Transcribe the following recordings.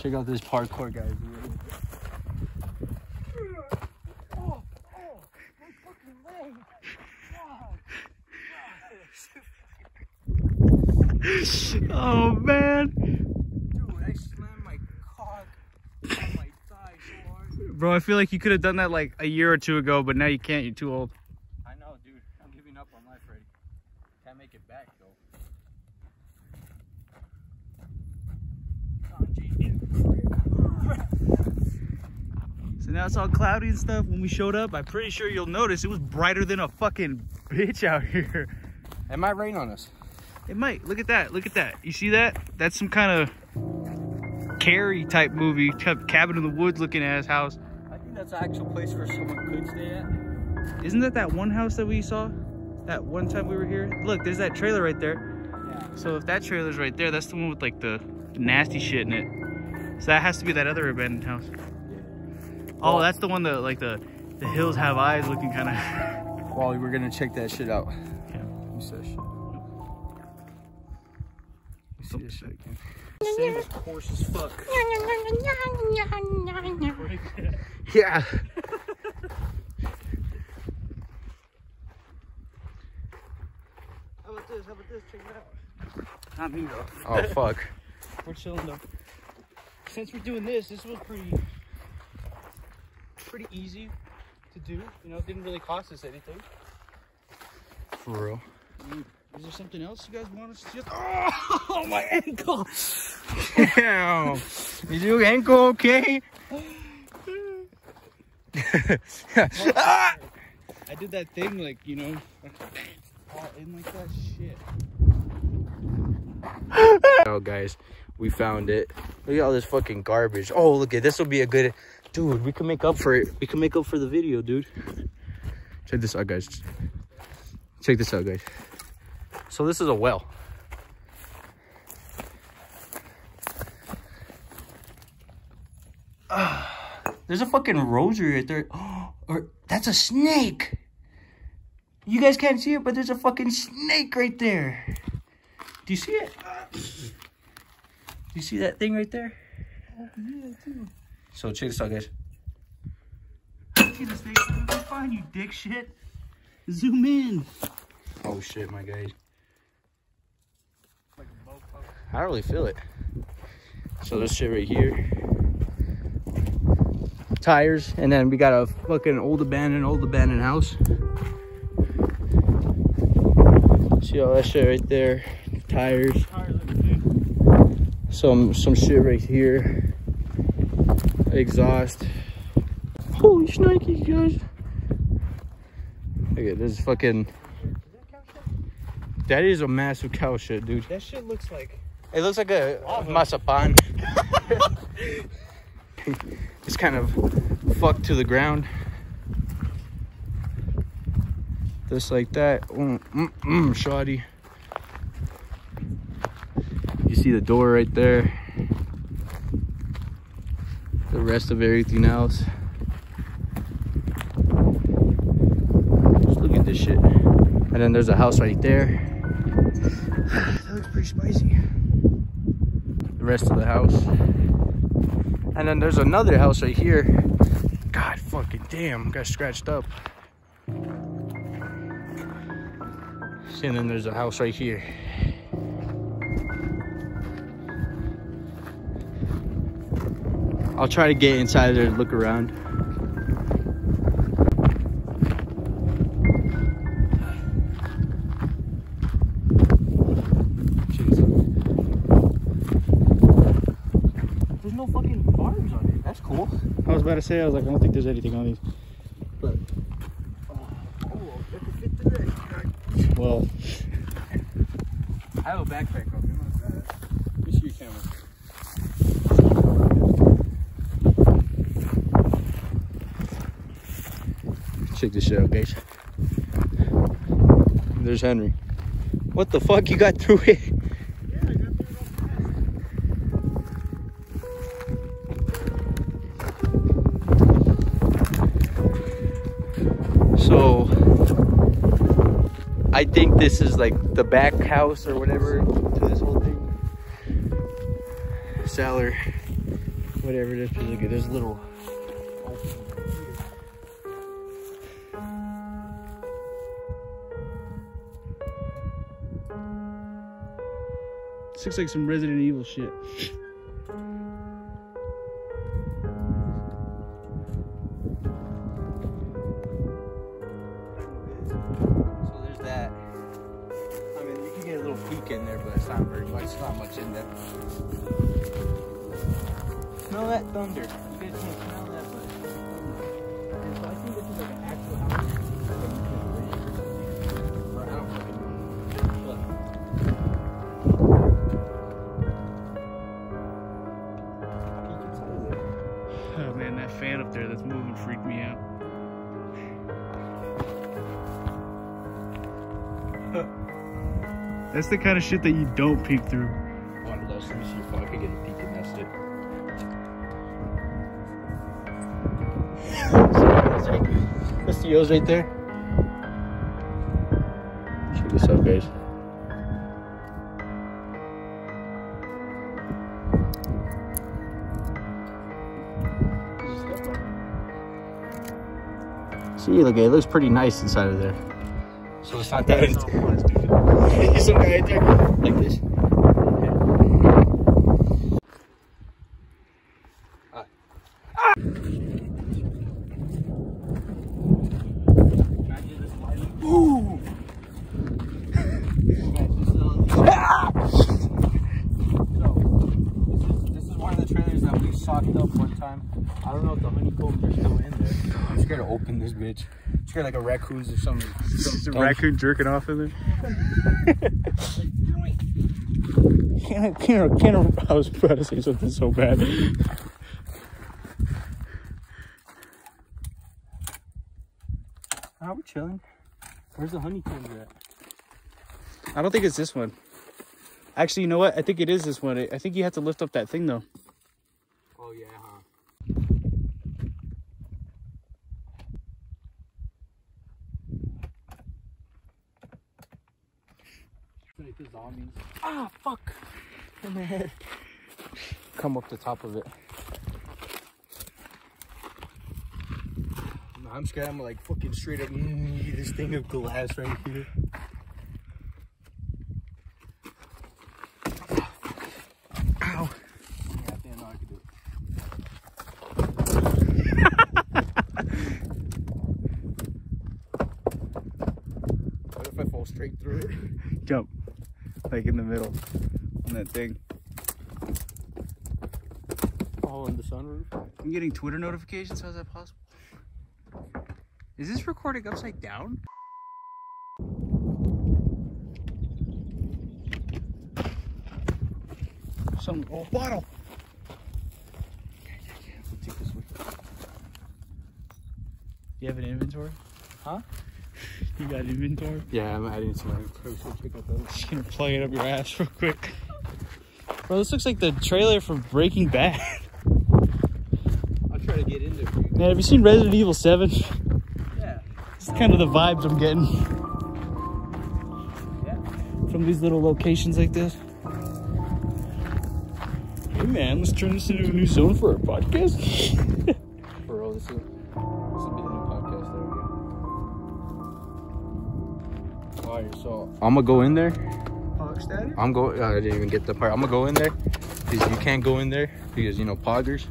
Check out this parkour, guys. oh man. Dude, I slammed my cock on my thigh so hard. Bro, I feel like you could have done that like a year or two ago, but now you can't. You're too old. I know, dude. I'm giving up on life already. Can't make it back, though. So now it's all cloudy and stuff. When we showed up, I'm pretty sure you'll notice it was brighter than a fucking bitch out here. It might rain on us. It might. Look at that. Look at that. You see that? That's some kind of Carrie type movie, type cabin in the woods looking ass house. I think that's an actual place where someone could stay at. Isn't that that one house that we saw? That one time we were here? Look, there's that trailer right there. Yeah. So if that trailer's right there, that's the one with like the nasty shit in it. So that has to be that other abandoned house. Oh, that's the one that like the the hills have eyes looking kind of. Wally, we're gonna check that shit out. Yeah. Let me see that shit. Let me see this shit again. Same as coarse as fuck. Yeah. How about this? How about this? Check it out. Not me though. Oh fuck. We're chilling though. Since we're doing this, this was pretty, pretty easy to do. You know, it didn't really cost us anything. For real. Mm. Is there something else you guys want us to just? Oh, my ankle! Damn. Is your ankle okay? I did that thing like you know, all in like that shit. Oh, guys, we found it. Look at all this fucking garbage. Oh, look at this. Will be a good, dude. We can make up for it. We can make up for the video, dude. Check this out, guys. Check this out, guys. So this is a well. Ah, there's a fucking rosary right there. Oh, or that's a snake. You guys can't see it, but there's a fucking snake right there. Do you see it? Do you see that thing right there? So check this out, guys. See this thing? It's fine, you dick shit. Zoom in. Oh shit, my guys. I don't really feel it. So this shit right here. Tires, and then we got a fucking old abandoned, old abandoned house. See all that shit right there? Tires. Some some shit right here. Exhaust. Holy shnikes, guys. Look at this fucking. That is a massive cow shit, dude. That shit looks like. It looks like a Lava. masapan. it's kind of fucked to the ground. Just like that. Mm, mm, mm, shoddy. You see the door right there. The rest of everything else. Just look at this shit. And then there's a house right there. that looks pretty spicy the rest of the house. And then there's another house right here. God fucking damn, got scratched up. See, and then there's a house right here. I'll try to get inside there and look around. Check this out. There's no fucking bars on it. That's cool. I was about to say, I was like, I don't think there's anything on these. But oh, oh that could fit today. Well, I have a backpack on me. Let me see your camera. Check this out, guys. There's Henry. What the fuck? You got through it? So, I think this is like the back house or whatever to this whole thing. Cellar. whatever it is. Look at this little. Looks like some Resident Evil shit. So there's that. I mean, you can get a little peek in there, but it's not very much. It's not much in there. Smell that thunder. You guys can't smell that, but. And so I think this is like an actual house. That's the kind of shit that you don't peek through. One of those. Let me see if I can get a peek in that stick. That's the O's right there. Check this out, guys. See, look, it looks pretty nice inside of there. So it's not that. Some guy right there, like this. Ooh. This is one of the trailers that we socked up one time. I don't know if the honeycombs are still in there. I'm scared to open this bitch. I'm scared like a raccoon or something. Just a raccoon jerking off in there. Can't, can't, can't, I was about to say something so bad. Are we chilling? Where's the honeycombs at? I don't think it's this one. Actually, you know what? I think it is this one. I think you have to lift up that thing though. Oh yeah, huh? Ah, fuck! In my head. Come up the top of it. I'm scared. I'm like fucking straight up mm, this thing of glass right here. Ow! Yeah, I think I know I can do it. What if I fall straight through it? Jump. Like in the middle on that thing. All in the sunroof? I'm getting Twitter notifications. How's that possible? Is this recording upside down? Some old bottle. Yeah, We'll take this way. Do you have an inventory? Huh? You got inventory? Yeah, I'm adding some so check. Just gonna plug it up your ass real quick. Bro, this looks like the trailer for Breaking Bad. I'll try to get in there. Man, have you seen Resident Evil 7? Yeah. Is kind of the vibes I'm getting Yeah. from these little locations like this. Hey man, let's turn this into a new zone for our podcast. so I'm gonna go in there. I'm going. I didn't even get the part. I'm gonna go in there because you can't go in there because you know poggers.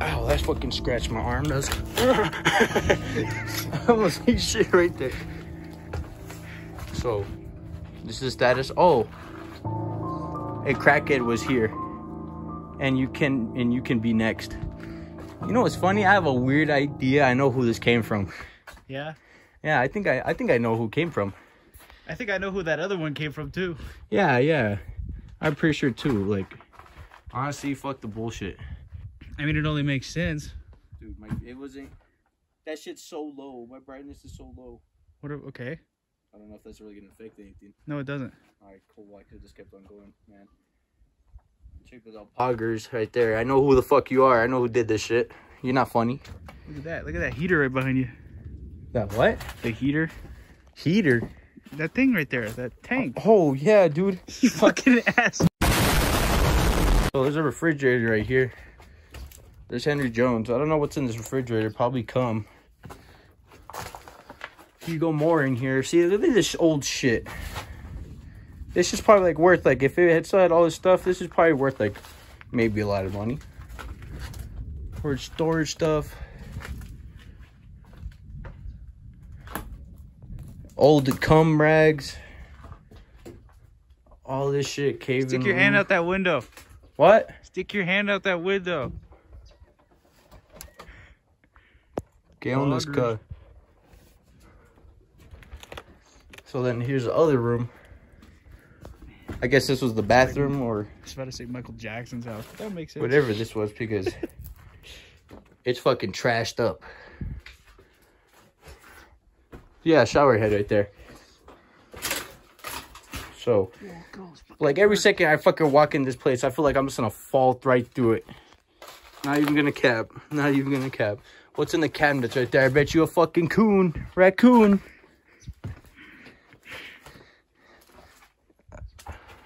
Ow, that's fucking scratched my arm. Does. I almost like shit right there. So, this is status. Oh, a crackhead was here, and you can and you can be next. You know what's funny? I have a weird idea. I know who this came from. Yeah, Yeah, I think I I think I know who came from. I think I know who that other one came from too. Yeah, yeah. I'm pretty sure too. Like, honestly, fuck the bullshit. I mean, it only makes sense. Dude, my it wasn't. That shit's so low. My brightness is so low. What? Are, okay. I don't know if that's really gonna affect anything. No, it doesn't. All right, cool. I could just kept on going, man. Check this out. Poggers right there. I know who the fuck you are. I know who did this shit. You're not funny. Look at that. Look at that heater right behind you. That what? The heater. Heater. That thing right there. That tank. Oh, oh yeah, dude. You fucking ass. So there's a refrigerator right here. There's Henry Jones. I don't know what's in this refrigerator. Probably cum. You go more in here, see, look at this old shit. This is probably like worth like if it had still had all this stuff, this is probably worth like maybe a lot of money. For storage stuff. Old cum rags. All this shit caved Stick your hand out that window. What? Stick your hand out that window. Get on this cut. So then here's the other room. I guess this was the bathroom or I was about to say Michael Jackson's house. That makes sense. whatever this was because it's fucking trashed up. Yeah, shower head right there. So, like every second I fucking walk in this place, I feel like I'm just gonna fall right through it. Not even gonna cap. Not even gonna cap. What's in the cabinets right there? I bet you a fucking coon, raccoon.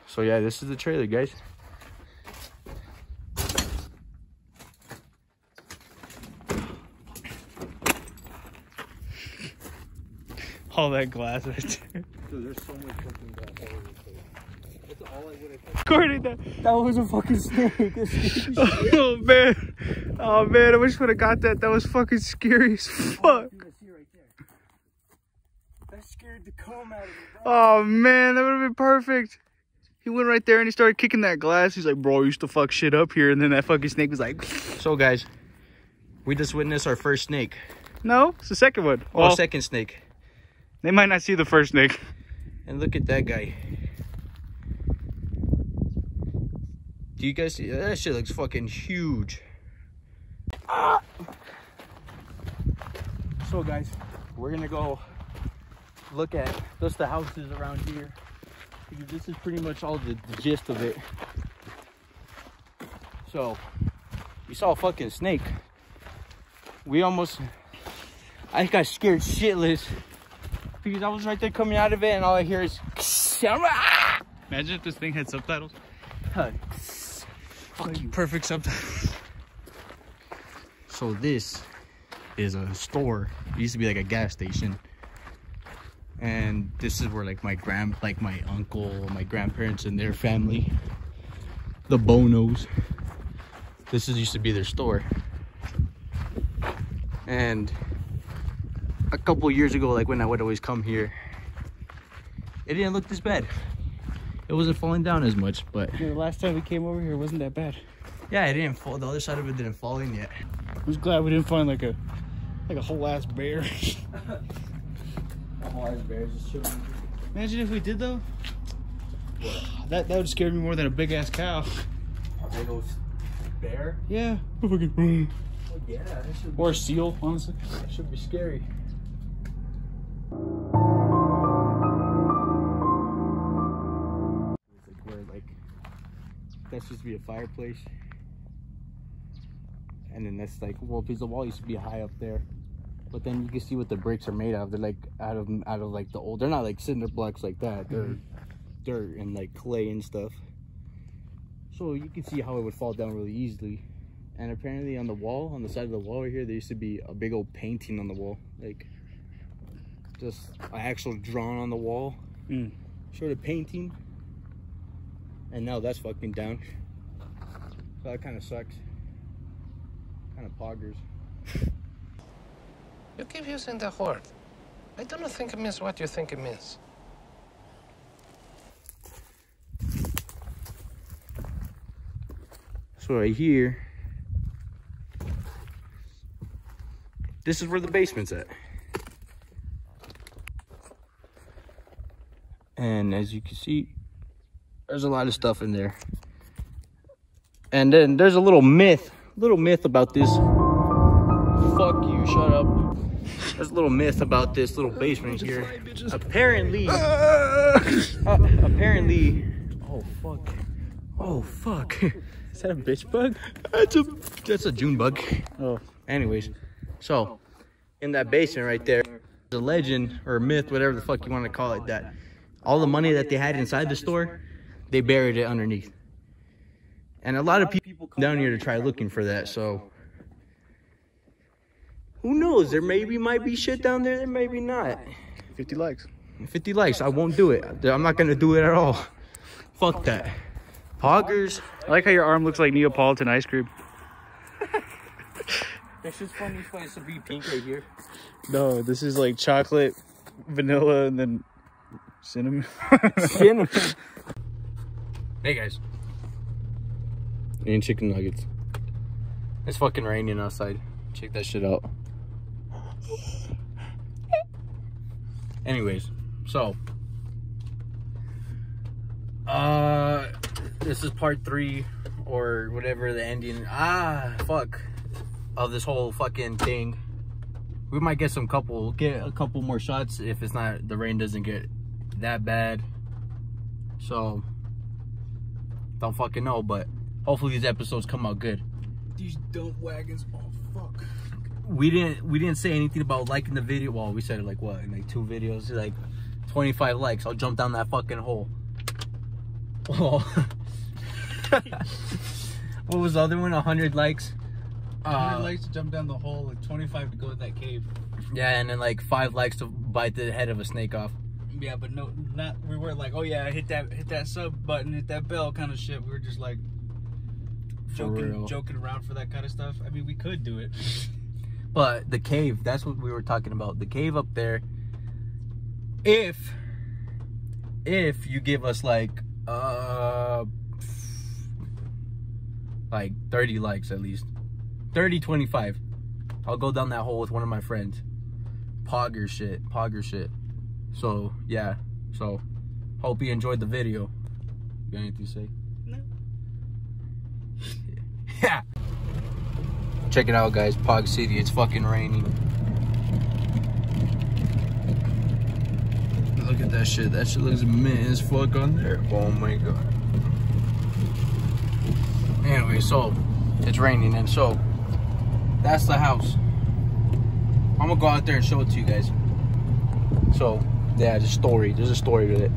So yeah, this is the trailer, guys. All that glass right there. Dude, there's so much fucking glass all over the place. That's all I would have Recording that. That was a fucking snake. Oh man. Oh man, I wish I would have got that. That was fucking scary as fuck. That scared the comb out of me. Oh man, that would have been perfect. He went right there and he started kicking that glass. He's like, bro, I used to fuck shit up here. And then that fucking snake was like, So guys, we just witnessed our first snake. no, it's the second one. Oh, Well, second snake. They might not see the first snake. And look at that guy. Do you guys see? That shit looks fucking huge. Ah! So guys, we're gonna go look at just the houses around here. Because this is pretty much all the, the gist of it. So, we saw a fucking snake. We almost, I got scared shitless. Because I was right there coming out of it and all I hear is Imagine if this thing had subtitles. Fuck you. Perfect subtitles. So this is a store. It used to be like a gas station. And this is where like my grand like my uncle, my grandparents and their family, the Bonos. This is used to be their store. And a couple years ago, like when I would always come here, it didn't look this bad. It wasn't falling down as much, but the last time we came over here, it wasn't that bad. yeah, it didn't fall. The other side of it didn't fall in yet. I was glad we didn't find like a like a whole ass bear. A whole ass bear just chilling. Imagine if we did though. That that would scare me more than a big ass cow. A big old bear? Yeah. Oh, yeah, Or a seal, honestly. That should be scary. Like where like that's supposed to be a fireplace. And then that's like well because the wall used to be high up there. But then you can see what the bricks are made of. They're like out of out of like the old they're not like cinder blocks like that. They're mm-hmm. dirt and like clay and stuff. So you can see how it would fall down really easily. And apparently on the wall, on the side of the wall right here, there used to be a big old painting on the wall. Like, just an actual drawing on the wall. Mm. Showed a painting. And now that's fucking down. So that kind of sucks. Kind of poggers. You keep using the word. I do not think it means what you think it means. So right here, this is where the basement's at. And as you can see, there's a lot of stuff in there. And then there's a little myth, little myth about this. Fuck you, shut up. There's a little myth about this little basement here. Apparently, uh, apparently, oh fuck, oh fuck. Is that a bitch bug? That's a that's a June bug. Oh. Anyways, so in that basement right there, the legend or myth, whatever the fuck you want to call it, that all the money that they had inside the store, they buried it underneath. And a lot of people come down here to try looking for that, so. Who knows? There maybe might be shit down there, there maybe not. 50 likes. 50 likes, I won't do it. I'm not gonna do it at all. Fuck that. Poggers. I like how your arm looks like Neapolitan ice cream. That's just funny. It's supposed to be pink right here. No, this is like chocolate, vanilla, and then cinnamon. Cinnamon. hey guys. And chicken nuggets. It's fucking raining outside. Check that shit out. Anyways, so uh this is part three or whatever the ending ah fuck of this whole fucking thing. We might get some couple get a couple more shots if it's not the rain doesn't get that bad. So don't fucking know, but hopefully these episodes come out good. These dump wagons, oh fuck. We didn't we didn't say anything about liking the video. Well, we said it like what in like two videos, like 25 likes. I'll jump down that fucking hole. Oh. what was the other one? 100 likes. 100 Uh, likes to jump down the hole, like 25 to go in that cave. yeah, and then like five likes to bite the head of a snake off. Yeah, but no, not we weren't like, oh yeah, hit that hit that sub button, hit that bell kind of shit. We were just like joking joking around for that kind of stuff. I mean, we could do it. But the cave, that's what we were talking about. The cave up there. If if you give us like uh like 30 likes at least. 30 25. I'll go down that hole with one of my friends. Pogger shit, pogger shit. So, yeah. So, hope you enjoyed the video. You got anything to say? No. yeah. Check it out, guys. Pog City. It's fucking raining. Look at that shit. That shit looks mint as fuck on there. Oh my god. Anyway, so it's raining, and so that's the house. I'm gonna go out there and show it to you guys. So, yeah, there's a story. There's a story with it.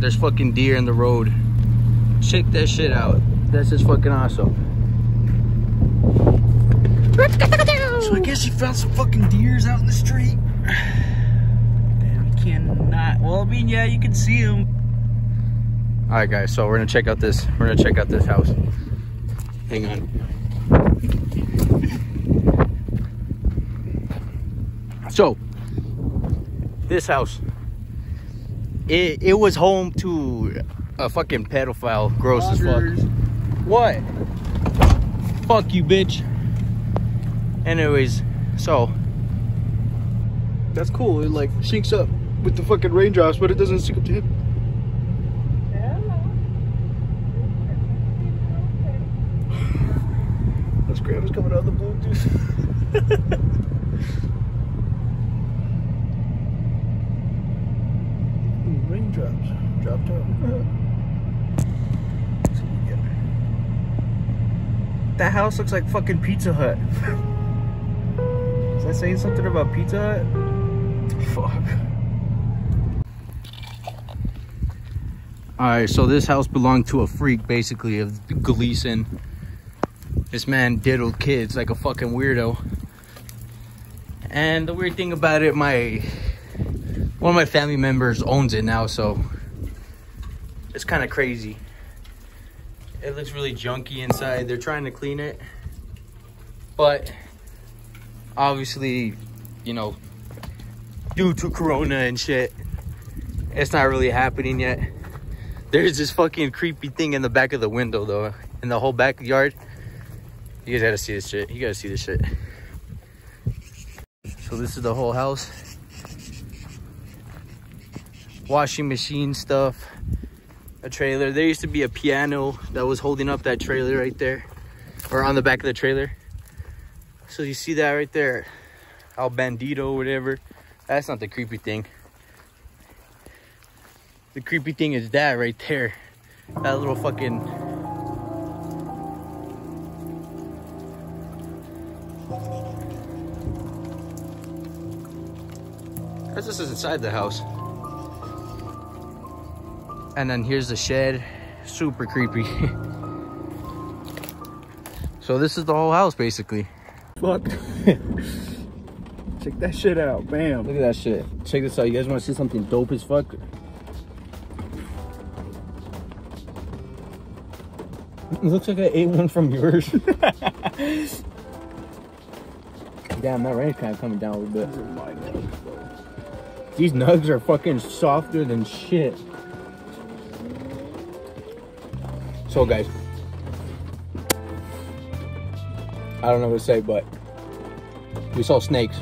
There's fucking deer in the road. Check that shit out. That's just fucking awesome. So I guess you found some fucking deers out in the street. Man, we cannot. Well, I mean, yeah, you can see them. All right, guys. So we're gonna check out this. We're gonna check out this house. Hang on. So this house, it it was home to a fucking pedophile. Gross as fuck. What? Fuck you, bitch. Anyways, so That's cool. It like syncs up with the fucking raindrops, but it doesn't sync up to him. That's grandma's coming out of the Bluetooth. Ooh, raindrops. Dropped down. That house looks like fucking Pizza Hut. Is that saying something about Pizza Hut? Fuck. All right, so this house belonged to a freak, basically, of Gleeson. This man diddled kids like a fucking weirdo. And the weird thing about it, my one of my family members owns it now, so it's kind of crazy. It looks really junky inside. They're trying to clean it, but obviously, you know, due to Corona and shit, it's not really happening yet. There's this fucking creepy thing in the back of the window though, in the whole backyard. You guys gotta see this shit. You gotta see this shit. So this is the whole house. Washing machine stuff. A trailer. There used to be a piano that was holding up that trailer right there. Or on the back of the trailer. So you see that right there. Al Bandito, whatever. That's not the creepy thing. The creepy thing is that right there. That little fucking. That's just inside the house. And then here's the shed. Super creepy. so this is the whole house basically. Fuck. Check that shit out. Bam. Look at that shit. Check this out. You guys want to see something dope as fuck? It looks like I ate one from yours. Damn, that rain's kind of coming down a little bit. Oh These nugs are fucking softer than shit. So, guys, I don't know what to say, but we saw snakes.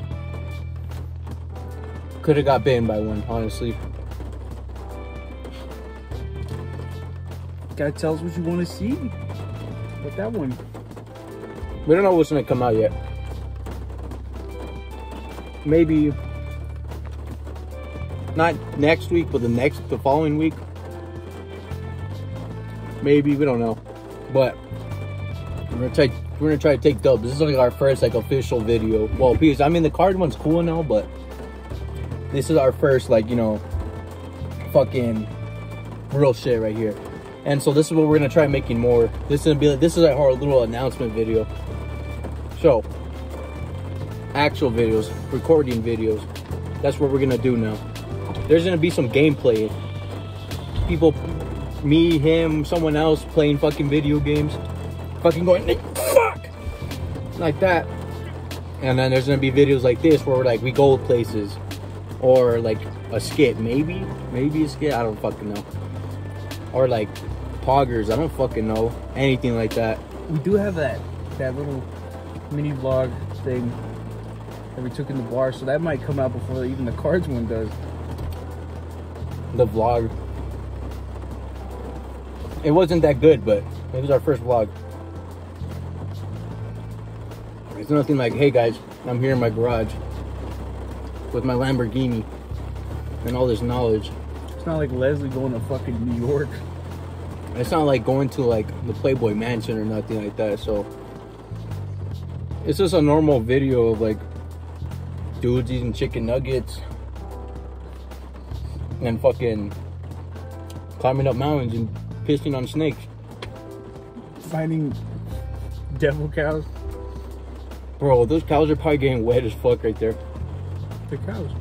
Could have got bitten by one, honestly. Gotta tell us what you want to see. But that one. We don't know what's gonna come out yet. Maybe not next week, but the next, the following week. Maybe we don't know, but we're gonna try. We're gonna try to take dubs. This is like our first like official video. Well, because I mean the card one's cool now, but this is our first like you know, fucking real shit right here. And so this is what we're gonna try making more. This is gonna be like this is like our little announcement video. So actual videos, recording videos. That's what we're gonna do now. There's gonna be some gameplay. People, me, him, someone else playing fucking video games, fucking going fuck like that. And then there's gonna be videos like this where we're like we go places, or like a skit, maybe, maybe a skit. I don't fucking know. Or like poggers. I don't fucking know anything like that. We do have that that little mini vlog thing that we took in the bar, so that might come out before even the cards one does. The vlog. It wasn't that good, but it was our first vlog. It's nothing like, hey guys, I'm here in my garage with my Lamborghini and all this knowledge. It's not like Leslie going to fucking New York. It's not like going to like the Playboy Mansion or nothing like that. So it's just a normal video of like dudes eating chicken nuggets and fucking climbing up mountains and pissing on snakes. Finding devil cows. Bro, those cows are probably getting wet as fuck right there. The cows.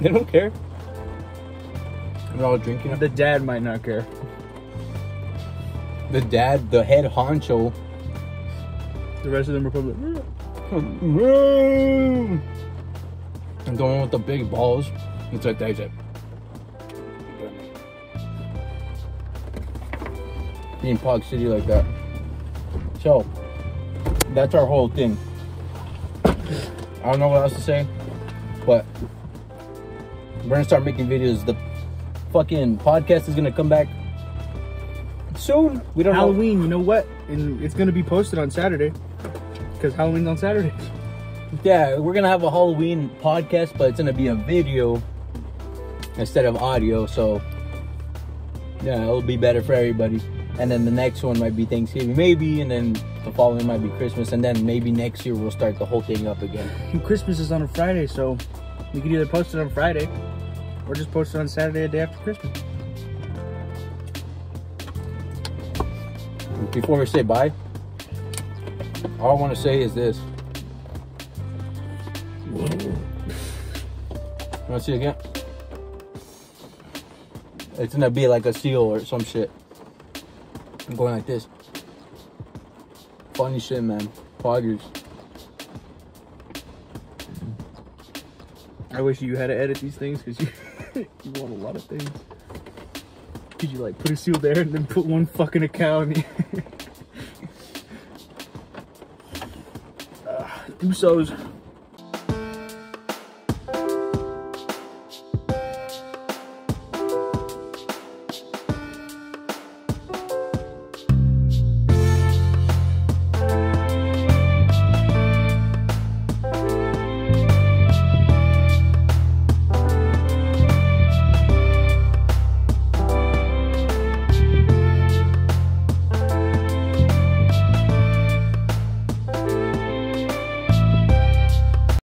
They don't care. They're all drinking. The dad might not care. The dad, the head honcho. The rest of them are probably like, And the one with the big balls. It's like that. He's like, Being Pog City like that. So, that's our whole thing. I don't know what else to say, but we're gonna start making videos. The fucking podcast is gonna come back soon. We don't know. Halloween, you know what? And it's gonna be posted on Saturday. Because Halloween's on Saturday. Yeah, we're gonna have a Halloween podcast, but it's gonna be a video instead of audio. So yeah, it'll be better for everybody. And then the next one might be Thanksgiving, maybe, and then the following might be Christmas, and then maybe next year we'll start the whole thing up again. And Christmas is on a Friday, so we could either post it on Friday or just post it on Saturday, a day after Christmas. Before we say bye, all I want to say is this. Want to see it again? It's gonna be like a seal or some shit. I'm going like this. Funny shit, man. Poggers. I wish you had to edit these things because you you want a lot of things. Could you like put a seal there and then put one fucking account? in the- uh, Usos